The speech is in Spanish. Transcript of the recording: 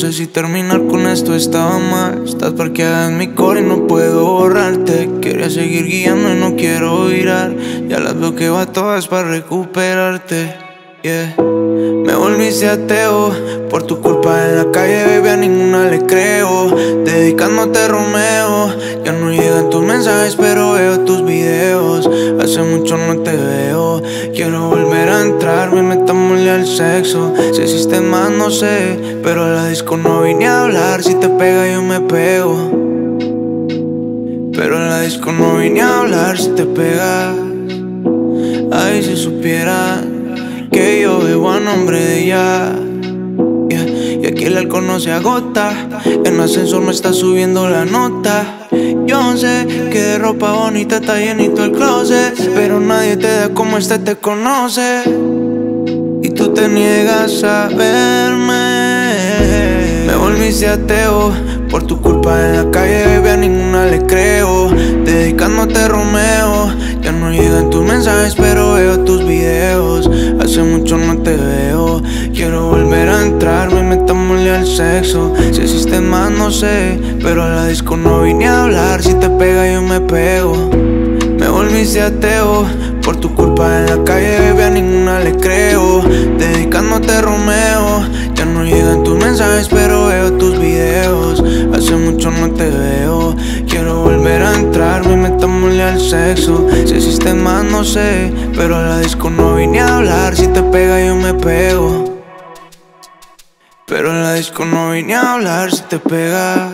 sé si terminar con esto estaba mal. Estás parqueada en mi core y no puedo borrarte. Quería seguir guiando y no quiero virar. Ya las veo que va todas para recuperarte. Yeah. Me volviste ateo por tu culpa en la calle, baby, a ninguna le creo. Dedicándote Romeo, ya no llegan tus mensajes, pero veo tus videos. Hace mucho no al sexo. Si existe más, no sé, pero a la disco no vine a hablar. Si te pega, yo me pego. Pero a la disco no vine a hablar si te pegas. Ay, si supiera que yo bebo a nombre de ella. Y aquí el alcohol no se agota. En ascensor me está subiendo la nota. Yo sé que de ropa bonita está llenito el closet. Pero nadie te da como este te conoce. Tú te niegas a verme. Me volviste ateo por tu culpa en la calle, baby, a ninguna le creo. Dedicándote Romeo, ya no llegan tus mensajes, pero veo tus videos. Hace mucho no te veo, quiero volver a entrar, me metámosle al sexo. Si existe más, no sé, pero a la disco no vine a hablar. Si te pega, yo me pego. Me volviste ateo por tu culpa en la calle, pero veo tus videos. Hace mucho no te veo, quiero volver a entrar, me metámosle al sexo. Si existe más, no sé, pero a la disco no vine a hablar. Si te pega, yo me pego. Pero a la disco no vine a hablar si te pegas.